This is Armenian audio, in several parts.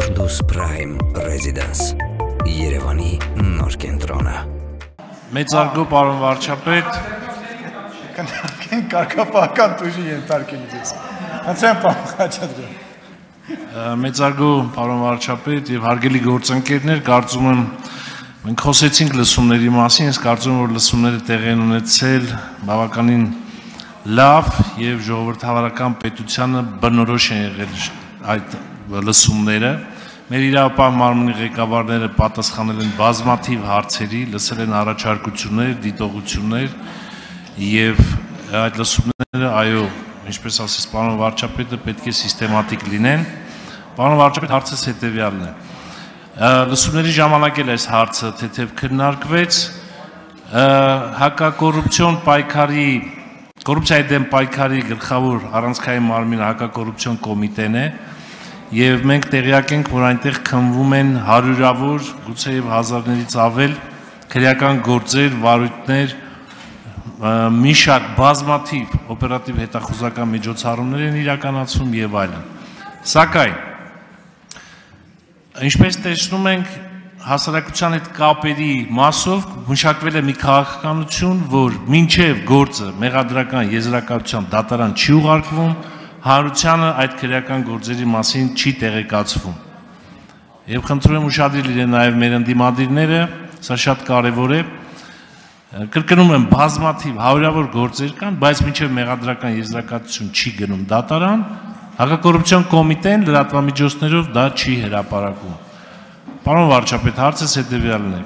Firdaus Prime Residence Երևանի նոր կենտրոնը Մեծարգո պարոն վարչապետ կնարկեն կարգապահական տուժի ենթարկել ձեզ։ Հացրեմ պարոն Խաչատրյան։ Մեծարգո պարոն վարչապետ եւ հարգելի գործընկերներ, կարծում եմ մենք խոսեցինք լսումների մասին, ես կարծում եմ որ լսումները տեղի են ունեցել բավականին լավ եւ ժողովրդավարական պետությանը բնորոշ են եղել այդ լսումները մեր իրավապահ մարմնի ղեկավարները պատասխանել են բազմաթիվ հարցերի, լսել են առաջարկություններ, դիտողություններ եւ այդ լսումները, այո, ինչպես ասես պարոն վարչապետը պետք է սիստեմատիկ լինեն։ Պարոն վարչապետ, հարցս հետեւյալն է։ Լսումների ժամանակ էլ այս հարցը թեթև քննարկվեց հակակոռուպցիոն պայքարի կոռուպցիայի դեմ պայքարի գլխավոր առանցքային մարմինը հակակոռուպցիոն կոմիտեն է, եւ մենք տեղյակ ենք, որ այնտեղ քնվում են հարյուրավոր, գուցե եւ հազարներից ավել քրեական գործեր, վարույթներ, մի շարք բազմաթիվ օպերատիվ հետախուզական միջոցառումներ են իրականացում եւ այլն։ Սակայն ինչպես տեսնում ենք հասարակության հետ կապերի մասով մշակվել է մի քաղաքականություն, որ մինչև գործը մեղադրական եզրակացության դատարան չի ուղարկվում, հանրությանը այդ քրեական գործերի մասին չի տեղեկացվում։ Եվ խնդրում եմ ուշադրի լինեն նաև մեր ընդդիմադիրները, սա շատ կարևոր է։ Կրկնում եմ, բազմաթիվ հարյուրավոր գործեր կան, բայց մինչև մեղադրական եզրակացություն չի գնում դատարան, հակակոռուպցիոն կոմիտեն լրատվամիջոցներով դա չի հրապարակում։ Պարոն վարչապետ, հարցս հետևյալն է։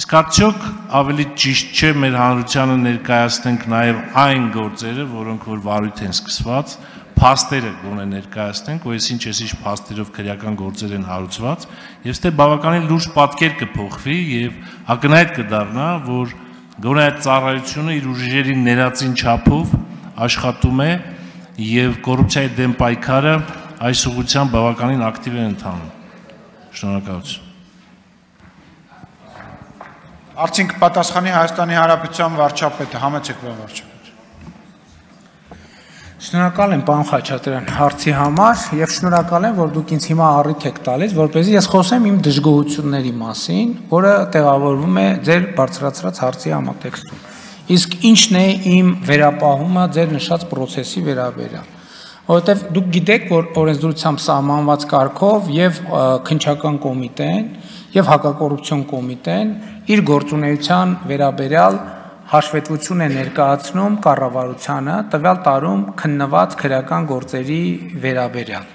Իսկ արդյոք ավելի ճիշտ չէ մեր հանրությանը ներկայացնենք նաև այն գործերը, որոնք որ վարույթ են սկսված, փաստերը գոնե ներկայացնենք, որ այսինչ այսինչ փաստերով քրեական գործեր են հարուցված, եւ ստե բավականին լուրջ պատկեր կփոխվի եւ ակնհայտ կդառնա, որ գոնե այդ ծառայությունը իր ուժերի ներածին չափով աշխատում է եւ կոռուպցիայի դեմ պայքարը այս ուղղությամբ բավականին ակտիվ է ընթանում։ Շնորհակալություն։ Արդյունք պատասխանի Հայաստանի Հանրապետության վարչապետը, համեցեք վարչապետ։ Շնորհակալ եմ պարոն Խաչատրյան հարցի համար եւ շնորհակալ եմ որ դուք ինձ հիմա առիթ եք տալիս որպեսզի ես խոսեմ իմ դժգոհությունների մասին, որը տեղավորվում է ձեր բարձրացրած հարցի համատեքստում։ Իսկ ինչն է իմ վերապահումը ձեր նշած process-ի վերաբերյալ որովհետև դուք գիտեք, որ օրենսդրությամբ սահմանված կարգով եւ քնչական կոմիտեն եւ հակակոռուպցիոն կոմիտեն իր գործունեության վերաբերյալ հաշվետվություն է ներկայացնում կառավարությանը տվյալ տարում քննված քրեական գործերի վերաբերյալ։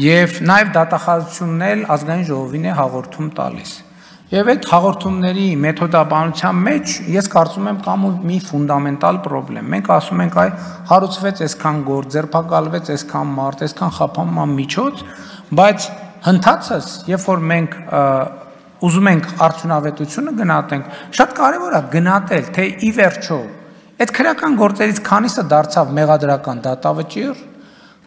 Եվ նաև դատախազությունն էլ ազգային ժողովին է հաղորդում տալիս։ Եվ այդ հաղորդումների մեթոդաբանության մեջ ես կարծում եմ կա մի ֆունդամենտալ խնդրեմ։ Մենք ասում ենք այ հարուցվեց այսքան գործ, ձերբակալվեց այսքան մարդ, այսքան խափանման միջոց, բայց հնդածս, երբ որ մենք ուզում ենք արդյունավետությունը գնահատենք, շատ կարևոր է գնահատել, թե ի վերջո այդ քրական գործերից քանիսը դարձավ մեղադրական դատավճիռ,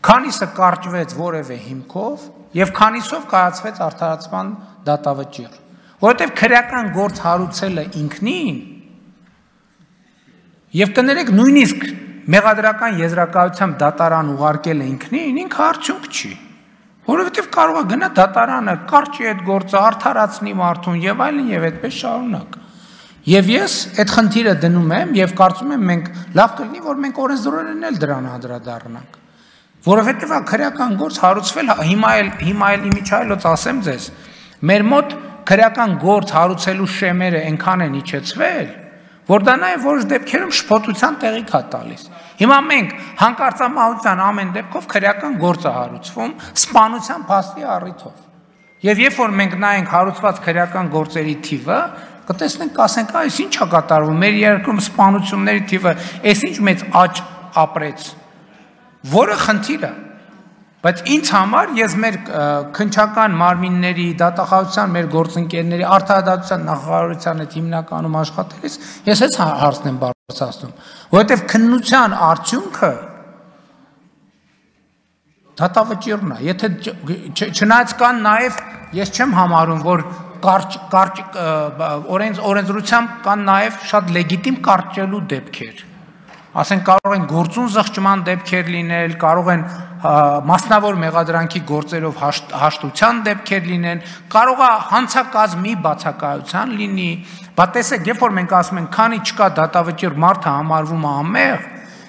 քանիսը կարճվեց որևէ հիմքով եւ քանիսով կայացվեց արդարացման դատավճիռ։ Որովհետեւ քրական գործ հարուցելը ինքնին եւ կներեք նույնիսկ մեղադրական եզրակացությամբ դատարան ուղարկելը ինքնին ինքը արդյունք չի որովհետև կարող է գնա դատարանը, կարճի այդ գործը արդարացնի մարդուն եւ այլն եւ այդպես շարունակ։ Եւ ես այդ խնդիրը դնում եմ եւ կարծում եմ մենք լավ կլինի որ մենք օրենսդրորեն էլ դրան հադրադառնանք։ Որովհետև ա քրեական գործ հարուցվել հիմա էլ հիմա էլ իմիջայլոց ասեմ ձեզ։ Մեր մոտ քրեական գործ հարուցելու շեմերը այնքան են իջեցվել, որ դա նաև որոշ դեպքերում շփոթության տեղիք է տալիս։ Հիմա մենք հանկարծամահության ամեն դեպքով քրեական գործ է հարուցվում սպանության փաստի առիթով։ Եվ երբ որ մենք նայենք հարուցված քրեական գործերի թիվը, կտեսնենք, կասենք, այս ի՞նչ է կատարվում, մեր երկրում սպանությունների թիվը այսինչ մեծ աճ ապրեց։ Որը խնդիրը Բայց ինձ համար ես մեր քնչական մարմինների դատախազության մեր գործընկերների արդարադատության նախարարության հետ հիմնականում աշխատելիս ես այս հարցն եմ բարձրացնում, որովհետև քննության արդյունքը դատավճիռն է։ Եթե չնայած կան նաև ես չեմ համարում, որ կարճ կարճ օրենս օրենսդրությամբ կան նաև շատ լեգիտիմ կարճելու դեպքեր ասենք կարող են գործուն զղջման դեպքեր լինել, կարող են մասնավոր մեղադրանքի գործերով հաշտ, հաշտության դեպքեր լինեն, կարող է հանցակազմի բացակայության լինի, բա տեսեք, երբ որ մենք ասում ենք, քանի չկա դատավճիռ մարդը համարվում է ամեղ,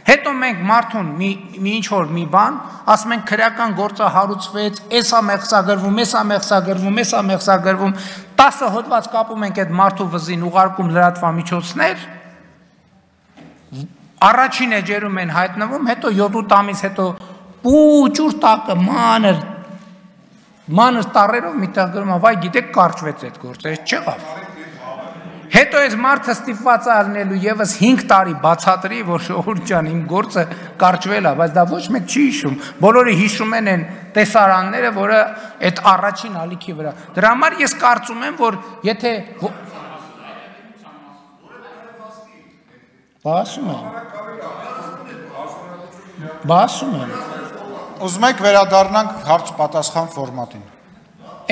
հետո մենք մարդուն մի մի ինչ որ մի բան, ասում ենք քրեական գործը հարուցվեց, էսա մեղսագրվում, էսա մեղսագրվում, էսա մեղսագրվում, 10 հոդված կապում ենք այդ մարդու վզին ուղարկում լրատվամիջոցներ, առաջին էջերում են հայտնվում, հետո 7-8 ամիս հետո պուճուր տակը մանր մանր տարերով միտեղ գրում է, վայ գիտեք կարճվեց այդ գործը, այս չեղավ։ Հետո այս մարդը ստիպված է առնելու եւս 5 տարի բացատրի, որ շողուր ջան, իմ գործը կարճվել է, բայց դա ոչ մեկ չի հիշում։ Բոլորը հիշում են այն տեսարանները, որը այդ առաջին ալիքի վրա։ Դրա համար ես կարծում եմ, որ եթե Բասում եմ։ Բասում եմ։ Ուզում եք վերադառնանք հարց պատասխան ֆորմատին։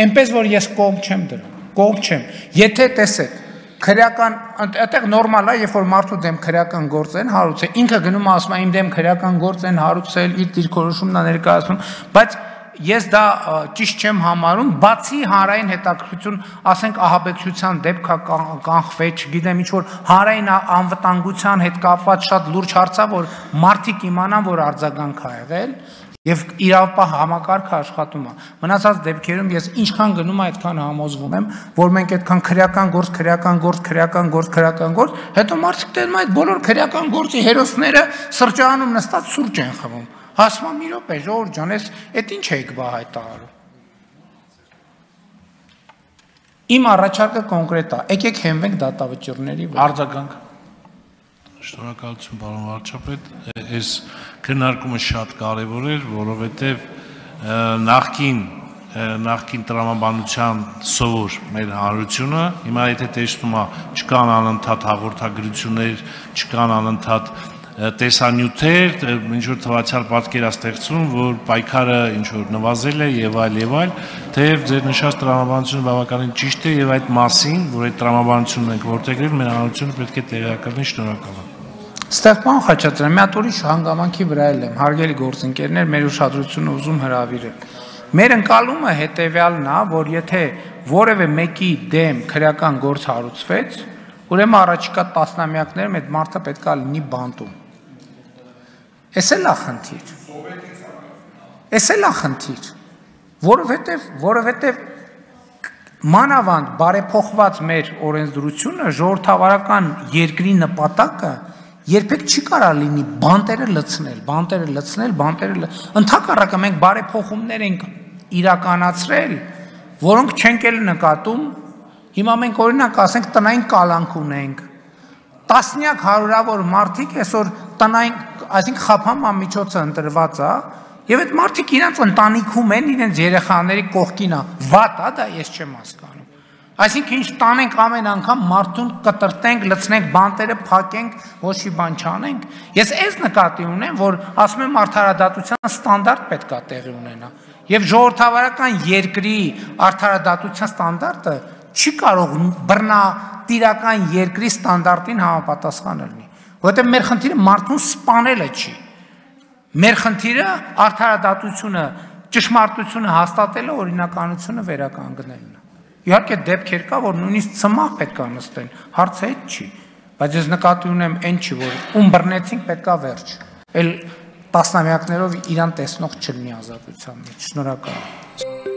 Էնպես որ ես կողմ չեմ դրում։ Կողմ չեմ։ Եթե տեսեք, քրեական այդտեղ նորմալ է, երբ որ մարդու դեմ քրեական գործ են հարուցել, ինքը գնում ասում է իմ դեմ քրեական գործ են հարուցել, իր դիրքորոշումն է ներկայացնում, բայց ես դա ճիշտ չեմ համարում, բացի հանրային հետաքրքրություն, ասենք ահաբեկչության դեպքա կանխվե, չգիտեմ ինչ որ հանրային անվտանգության հետ կապված շատ լուրջ հարցա, որ մարդիկ իմանան, որ արձագանք ա եղել, Եվ իրավապահ համակարգը աշխատում է։ Մնացած դեպքերում ես ինչքան գնում եմ, այդքան համոզվում եմ, որ մենք այդքան քրեական գործ, քրեական գործ, քրեական գործ, քրեական գործ, հետո մարդիկ դեռ այդ բոլոր քրեական գործի հերոսները սրճարանում նստած սուրճ են խմում։ Եմ՝ «Մի րոպե, ժողովուրդ ջան, ես այդ ինչ եք բա հայտարարում»։ Իմ առաջարկը կոնկրետ է։ Եկեք հենվենք դատավճիռների վրա։ Արձագանք։ Շնորհակալություն, պարոն վարչապետ։ Այս քննարկումը շատ կարևոր էր, որովհետև նախքին նախքին տրամաբանության սովոր մեր հանրությունը հիմա եթե տեսնում է չկան անընդհատ հաղորդագրություններ, չկան անընդհատ տեսանյութեր, ինչ որ թվացial պատկեր ստեղծում, որ պայքարը ինչ որ նվազել է եւ այլ եւ այլ, թեև ձեր նշած տրամաբանությունը բավականին ճիշտ է եւ այդ մասին, որ այդ տրամաբանությունն ենք որտեղել, մեր հանրությունը պետք է տեղյակալվի, շնորհակալ եմ։ Ստեփան Խաչատրյան, մի հատ ուրիշ հանգամանքի վրա եմ, հարգելի գործընկերներ, մեր ուշադրությունը ուզում հրավիրել։ Մեր ընկալումը հետեւյալն է, որ եթե որևէ մեկի դեմ քրեական գործ հարուցվեց, ուրեմն առաջիկա տասնամյակներում այդ մարդը պետքա լինի բանտում Էս էլ է խնդիր։ Էս էլ է խնդիր, որովհետև որովհետև մանավանդ բարեփոխված մեր օրենսդրությունը ժողովրդավարական երկրի նպատակը երբեք չի կարա լինի բանտերը լցնել, բանտերը լցնել, բանտերը ընդհակառակը մենք բարեփոխումներ ենք իրականացրել, որոնք չենք էլ նկատում։ Հիմա մենք օրինակ ասենք տնային կալանք ունենք, տասնյակ հարյուրավոր մարդիկ այսօր տնային, այսինքն խափանման միջոցը ընտրված է, եւ այդ մարդիկ իրենց ընտանիքում են, իրենց երեխաների կողքին է։ Վատ է դա, ես չեմ հասկանում։ Այսինքն ինչ տանենք ամեն անգամ մարդուն կտրտենք, լցնենք բանտերը, փակենք, ոչ մի բան չանենք։ Ես այս նկատի ունեմ, որ ասում եմ արդարադատության ստանդարտ պետք է տեղի ունենա։ Եվ ժողովրդավարական երկրի արդարադատության ստանդարտը չի կարող բռնա տիրական երկրի ստանդարտին համապատասխան լինի։ Որովհետև մեր խնդիրը մարդուն սպանելը չի։ Մեր խնդիրը արդարադատությունը, ճշմարտությունը հաստատելը, օրինականությունը վերականգնելն է։ Իհարկե դեպքեր կա, որ նույնիսկ ծմախ պետք է նստեն, հարցը այդ չի, բայց ես նկատի ունեմ այն չի, որ ում բռնեցինք պետքա վերջ։ Էլ տասնամյակներով իրան տեսնող չլինի ազատության մեջ։ Շնորհակալ եմ։